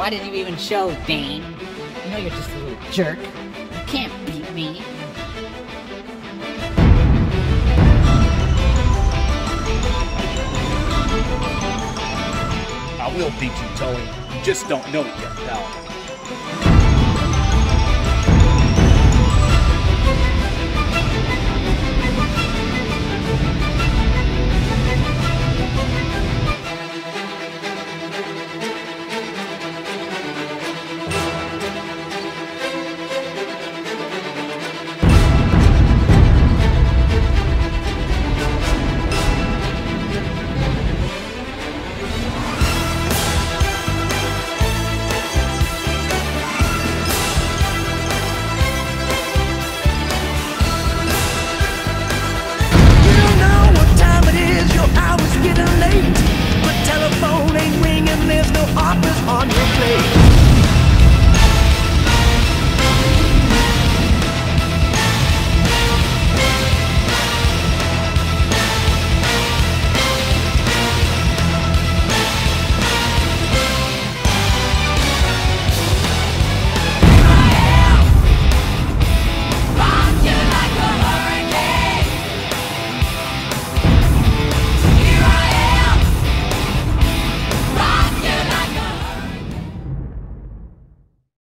Why did you even show, Dane? You know you're just a little jerk. You can't beat me. I will beat you, Tully. You just don't know it yet, pal. Up